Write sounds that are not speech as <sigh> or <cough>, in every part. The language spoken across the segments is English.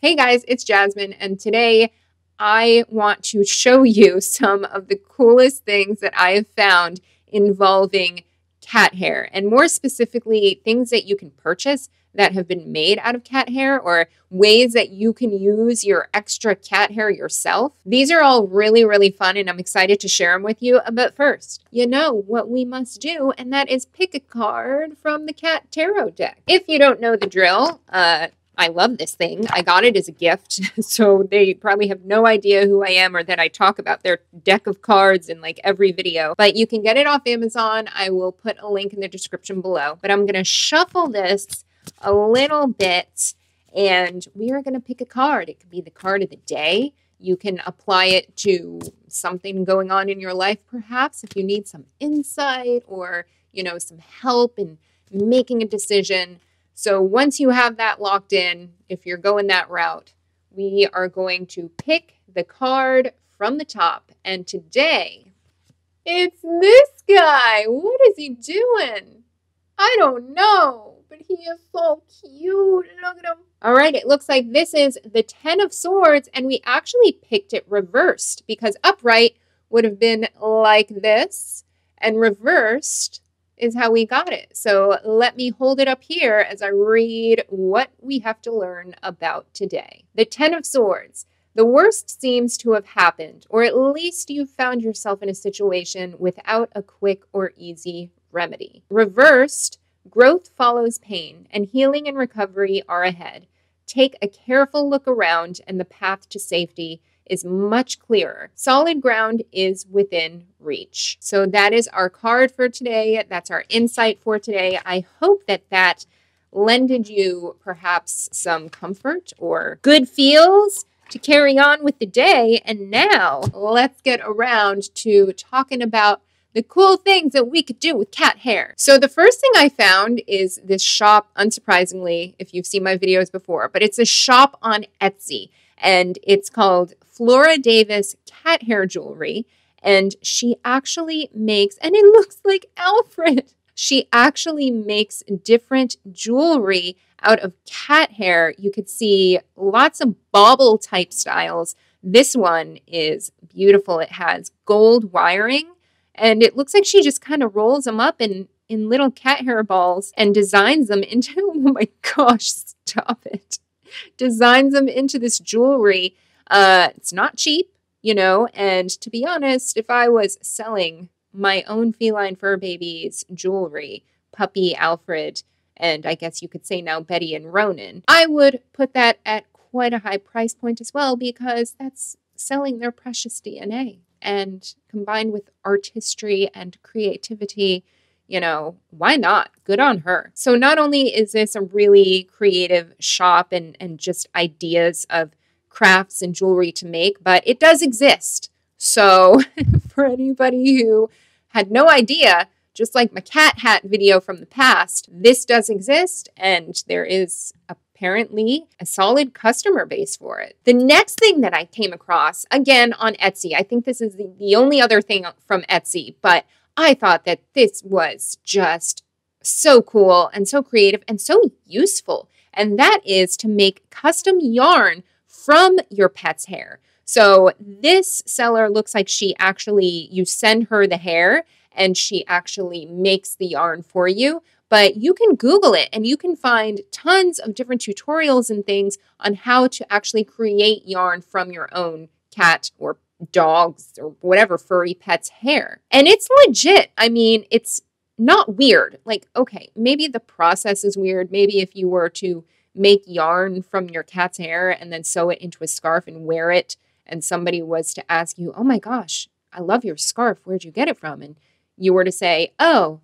Hey guys, it's Jasmine, and today I want to show you <laughs> some of the coolest things that I have found involving cat hair, and more specifically, things that you can purchase that have been made out of cat hair or ways that you can use your extra cat hair yourself. These are all really, really fun, and I'm excited to share them with you. But first, you know what we must do, and that is pick a card from the cat tarot deck. If you don't know the drill, uh, I love this thing. I got it as a gift. <laughs> So they probably have no idea who I am or that I talk about their deck of cards in like every video. But you can get it off Amazon. I will put a link in the description below. But I'm going to shuffle this a little bit and we are going to pick a card. It could be the card of the day. You can apply it to something going on in your life, perhaps, if you need some insight or, you know, some help in making a decision so once you have that locked in, if you're going that route, we are going to pick the card from the top. And today, it's this guy. What is he doing? I don't know, but he is so cute. Look at him. All right, it looks like this is the Ten of Swords, and we actually picked it reversed because upright would have been like this, and reversed is how we got it. So let me hold it up here as I read what we have to learn about today. The Ten of Swords. The worst seems to have happened, or at least you've found yourself in a situation without a quick or easy remedy. Reversed, growth follows pain, and healing and recovery are ahead. Take a careful look around, and the path to safety is much clearer. Solid ground is within reach. So that is our card for today. That's our insight for today. I hope that that lended you perhaps some comfort or good feels to carry on with the day. And now let's get around to talking about the cool things that we could do with cat hair. So the first thing I found is this shop, unsurprisingly, if you've seen my videos before, but it's a shop on Etsy and it's called Flora Davis Cat Hair Jewelry. And she actually makes, and it <laughs> looks like Alfred. She actually makes different jewelry out of cat hair. You could see lots of bauble type styles. This one is beautiful. It has gold wiring and it looks like she just kind of rolls them up in in little cat hair balls and designs them into <laughs> oh my gosh, stop it. Designs them into this jewelry uh, it's not cheap, you know, and to be honest, if I was selling my own feline fur babies jewelry, puppy Alfred, and I guess you could say now Betty and Ronan, I would put that at quite a high price point as well because that's selling their precious DNA. And combined with artistry and creativity, you know, why not? Good on her. So not only is this a really creative shop and and just ideas of crafts and jewelry to make, but it does exist. So, <laughs> for anybody who had no idea, just like my cat hat video from the past, this does exist and there is apparently a solid customer base for it. The next thing that I came across, again on Etsy, I think this is the, the only other thing from Etsy, but I thought that this was just so cool and so creative and so useful. And that is to make custom yarn from your pet's hair. So this seller looks like she actually, you send her the hair and she actually makes the yarn for you. But you can Google it and you can find tons of different tutorials and things on how to actually create yarn from your own cat or dog's or whatever furry pet's hair. And it's legit. I mean, it's not weird. Like, okay, maybe the process is weird. Maybe if you were to make yarn from your cat's hair and then sew it into a scarf and wear it, and somebody was to ask you, Oh my gosh, I love your scarf. Where'd you get it from? And you were to say, Oh,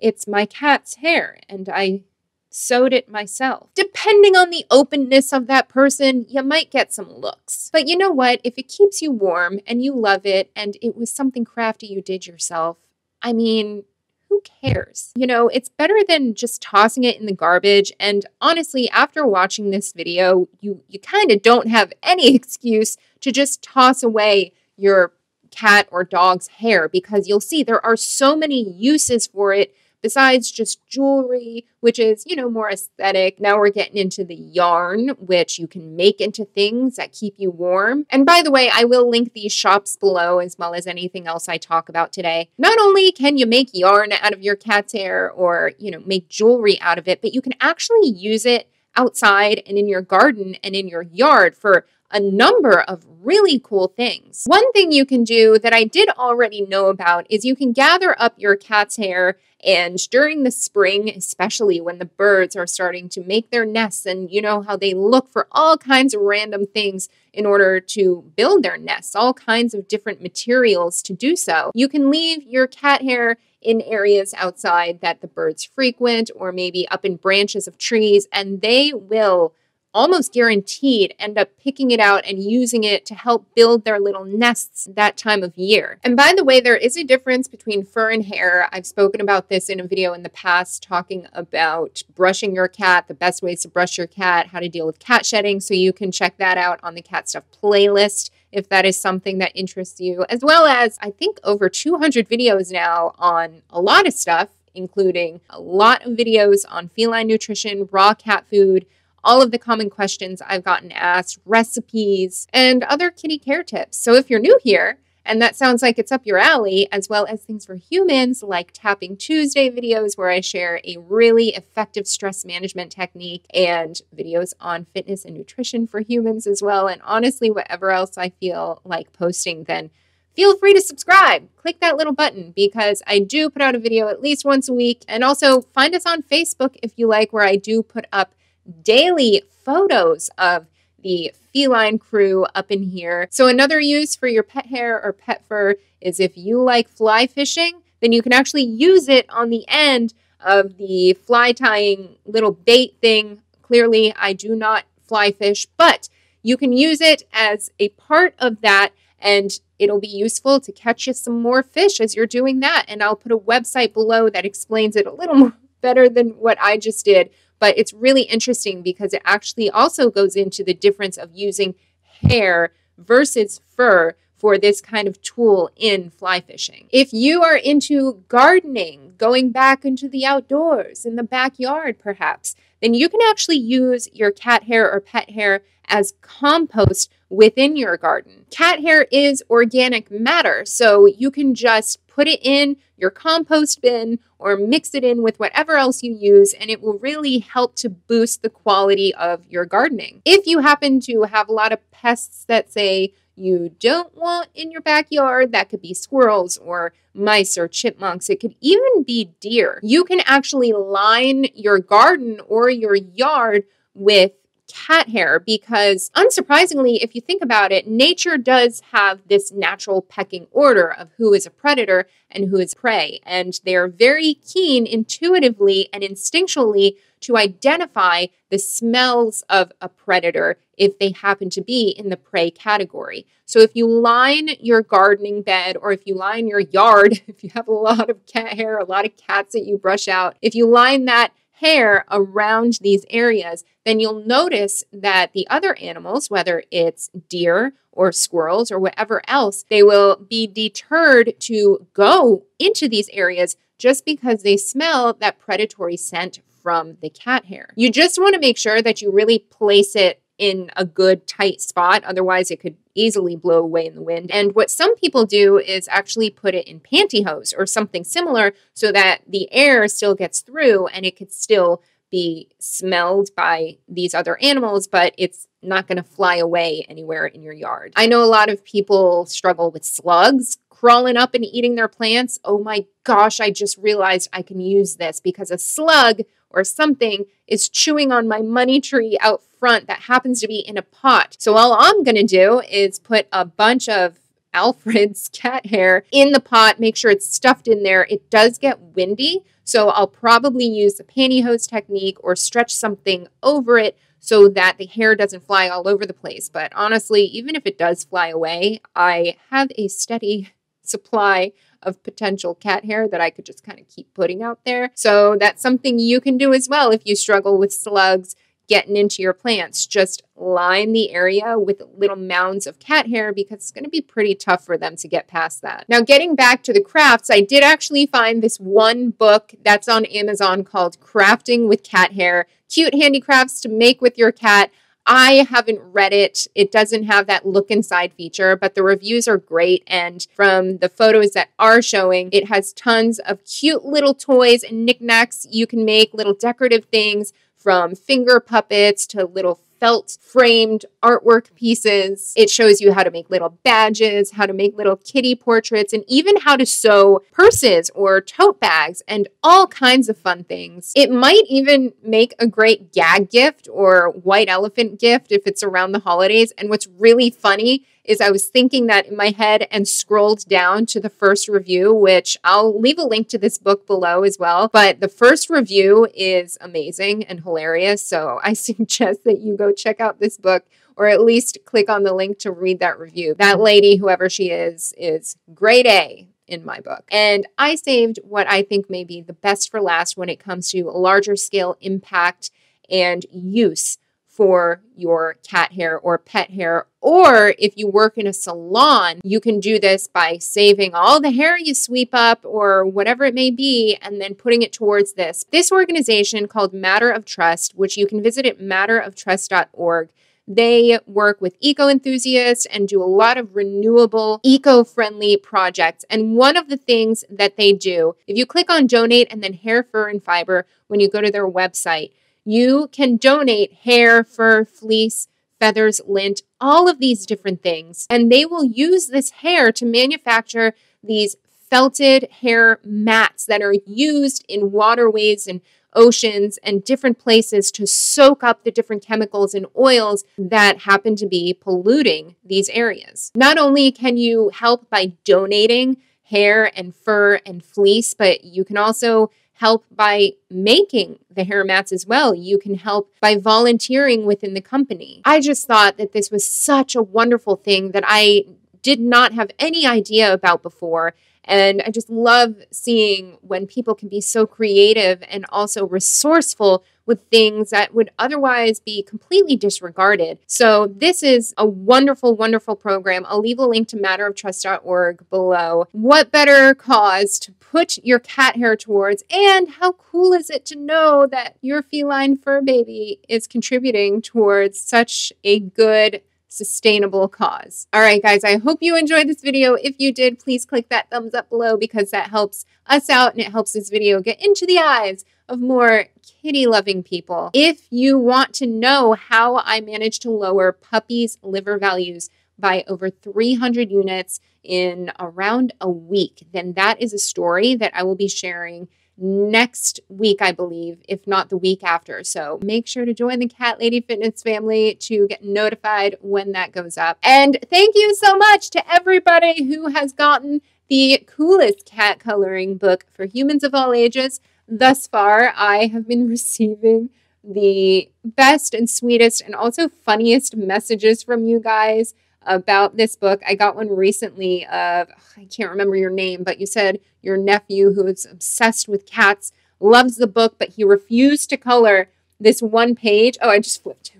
it's my cat's hair, and I sewed it myself. Depending on the openness of that person, you might get some looks. But you know what? If it keeps you warm and you love it and it was something crafty you did yourself, I mean, who cares? You know, it's better than just tossing it in the garbage. And honestly, after watching this video, you, you kind of don't have any <laughs> excuse to just toss away your cat or dog's hair because you'll see there are so many uses for it besides just jewelry, which is, you know, more aesthetic. Now we're getting into the yarn, which you can make into things that keep you warm. And by the way, I will link these shops below as well as anything else I talk about today. Not only can you make yarn out of your cat's hair or, you know, make jewelry out of it, but you can actually use it outside and in your garden and in your yard for a number of really cool things. One thing you can do that I did already know about is you can gather up your cat's hair and during the spring, especially when the birds are starting to make their nests and you know how they look for all kinds of random things in order to build their nests, all kinds of different materials to do so, you can leave your cat hair in areas outside that the birds frequent or maybe up in branches of trees, and they will almost guaranteed end up picking it out and using it to help build their little nests that time of year. And by the way, there is a difference between fur and hair. I've spoken about this in a video in the past talking about brushing your cat, the best ways to brush your cat, how to deal with cat shedding. So you can check that out on the cat stuff playlist if that is something that interests you, as well as I think over 200 videos now on a lot of stuff, including a lot of videos on feline nutrition, raw cat food all of the common questions I've gotten asked, recipes, and other kitty care tips. So if you're new here, and that sounds like it's up your alley, as well as things for humans like Tapping Tuesday videos, where I share a really effective stress management technique, and videos on fitness and nutrition for humans as well. And honestly, whatever else I feel like posting, then feel free to subscribe. Click that little button because I do put out a video at least once a week. And also find us on Facebook if you like, where I do put up daily photos of the feline crew up in here. So, another use for your pet hair or pet fur is if you like fly fishing, then you can actually use it on the end of the fly tying little bait thing. Clearly, I do not fly fish, but you can use it as a part of that and it'll be useful to catch you some more fish as you're doing that. And I'll put a website below that explains it a little more <laughs> better than what I just did. But it's really interesting because it actually also goes into the difference of using hair versus fur for this kind of tool in fly fishing. If you are into gardening, going back into the outdoors, in the backyard perhaps, then you can actually use your cat hair or pet hair as compost within your garden. Cat hair is organic matter, so you can just put it in your compost bin or mix it in with whatever else you use, and it will really help to boost the quality of your gardening. If you happen to have a lot of pests that say you don't want in your backyard, that could be squirrels or mice or chipmunks, it could even be deer. You can actually line your garden or your yard with cat hair because, unsurprisingly, if you think about it, nature does have this natural pecking order of who is a predator and who is prey. And they're very keen intuitively and instinctually to identify the smells of a predator if they happen to be in the prey category. So if you line your gardening bed or if you line your yard, <laughs> if you have a lot of cat hair, a lot of cats that you brush out, if you line that hair around these areas, then you'll notice that the other animals, whether it's deer or squirrels or whatever else, they will be deterred to go into these areas just because they smell that predatory scent from the cat hair. You just want to make sure that you really place it in a good tight spot. Otherwise, it could easily blow away in the wind. And what some people do is actually put it in pantyhose or something similar so that the air still gets through and it could still be smelled by these other animals, but it's not going to fly away anywhere in your yard. I know a lot of people struggle with slugs crawling up and eating their plants. Oh my gosh, I just realized I can use this because a slug or something is chewing on my money tree out front that happens to be in a pot. So all I'm going to do is put a bunch of <laughs> Alfred's cat hair in the pot, make sure it's stuffed in there. It does get windy, so I'll probably use the pantyhose technique or stretch something over it so that the hair doesn't fly all over the place. But honestly, even if it does fly away, I have a steady <laughs> supply of potential cat hair that I could just kind of keep putting out there. So that's something you can do as well if you struggle with slugs getting into your plants. Just line the area with little mounds of cat hair because it's going to be pretty tough for them to get past that. Now, getting back to the crafts, I did actually find this one book that's on Amazon called Crafting with Cat Hair Cute Handicrafts to Make with Your Cat. I haven't read it. It doesn't have that look inside feature, but the reviews are great. And from the photos that are showing, it has tons of cute little toys and knickknacks. You can make little decorative things from finger puppets to little felt framed artwork pieces. It shows you how to make little badges, how to make little kitty portraits, and even how to sew purses or tote bags and all kinds of fun things. It might even make a great gag gift or white elephant gift if it's around the holidays. And what's really funny is I was thinking that in my head and scrolled down to the first review, which I'll leave a link to this book below as well. But the first review is amazing and hilarious. So I <laughs> suggest that you go check out this book or at least click on the link to read that review. That lady, whoever she is, is grade A in my book. And I saved what I think may be the best for last when it comes to larger scale impact and use for your cat hair or pet hair. Or if you work in a salon, you can do this by saving all the hair you sweep up or whatever it may be and then putting it towards this. This organization called Matter of Trust, which you can visit at matteroftrust.org. They work with eco enthusiasts and do a lot of renewable, eco friendly projects. And one of the things that they do, if you click on donate and then hair, fur, and fiber when you go to their website, you can donate hair, fur, fleece, feathers, lint, all of these different things. And they will use this hair to manufacture these felted hair mats that are used in waterways and oceans and different places to soak up the different chemicals and oils that happen to be polluting these areas. Not only can you help by donating hair and fur and fleece, but you can also help by making the hair mats as well. You can help by volunteering within the company. I just thought that this was such a wonderful thing that I did not have any idea about before. And I just love seeing when people can be so creative and also resourceful with things that would otherwise be completely disregarded. So, this is a wonderful, wonderful program. I'll leave a link to matteroftrust.org below. What better cause to put your cat hair towards? And how cool is it to know that your feline fur baby is contributing towards such a good sustainable cause. All right, guys, I hope you enjoyed this video. If you did, please click that thumbs up below because that helps us out and it helps this video get into the eyes of more kitty loving people. If you want to know how I managed to lower puppies' liver values by over 300 units in around a week, then that is a story that I will be sharing next week, I believe, if not the week after. So make sure to join the Cat Lady Fitness family to get notified when that goes up. And thank you so much to everybody who has gotten the coolest cat coloring book for humans of all ages. Thus far, I have been <laughs> receiving the best and sweetest and also funniest messages from you guys about this book. I got one recently of, I can't remember your name, but you said your nephew, who is obsessed with cats, loves the book, but he refused to color this one page. Oh, I just flipped.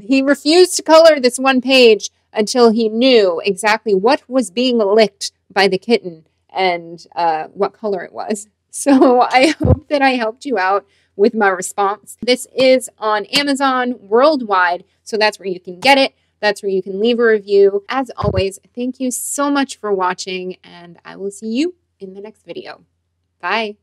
He refused to color this one page until he knew exactly what was being licked by the kitten and uh, what color it was. <laughs> So I hope that I helped you out with my response. This is on Amazon worldwide, so that's where you can get it. That's where you can leave a review. As always, thank you so much for watching, and I will see you in the next video. Bye.